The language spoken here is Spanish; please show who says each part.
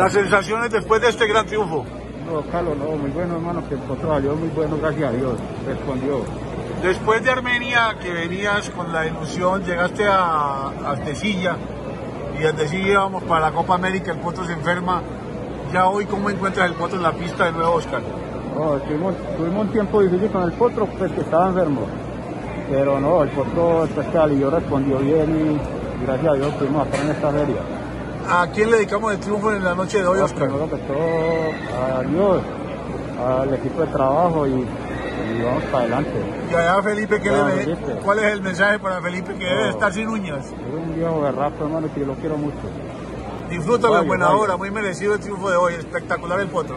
Speaker 1: Las sensaciones después de este gran triunfo.
Speaker 2: No, Carlos, no, muy bueno, hermano, que el potro salió muy bueno, gracias a Dios, respondió.
Speaker 1: Después de Armenia, que venías con la ilusión, llegaste a Altecilla y Altecilla íbamos para la Copa América, el potro se enferma. Ya hoy, ¿cómo encuentras el potro en la pista de nuevo, Oscar?
Speaker 2: No, tuvimos, tuvimos un tiempo difícil con el potro, pues que estaba enfermo. Pero no, el potro después que alivió respondió bien y gracias a Dios pudimos estar en esta feria.
Speaker 1: ¿A quién le dedicamos el triunfo en la noche de hoy, Oscar?
Speaker 2: Primero que todo, a Dios, al equipo de trabajo y, y vamos para adelante.
Speaker 1: Y allá Felipe, ¿qué le-
Speaker 2: Felipe.
Speaker 1: ¿cuál es el mensaje para Felipe que debe
Speaker 2: No.
Speaker 1: estar sin uñas?
Speaker 2: Es un viejo berraco, hermano, que yo lo quiero mucho.
Speaker 1: Disfrútalo en
Speaker 2: Vaya,
Speaker 1: buena
Speaker 2: vaya.
Speaker 1: hora, muy merecido el triunfo de hoy, espectacular el potro.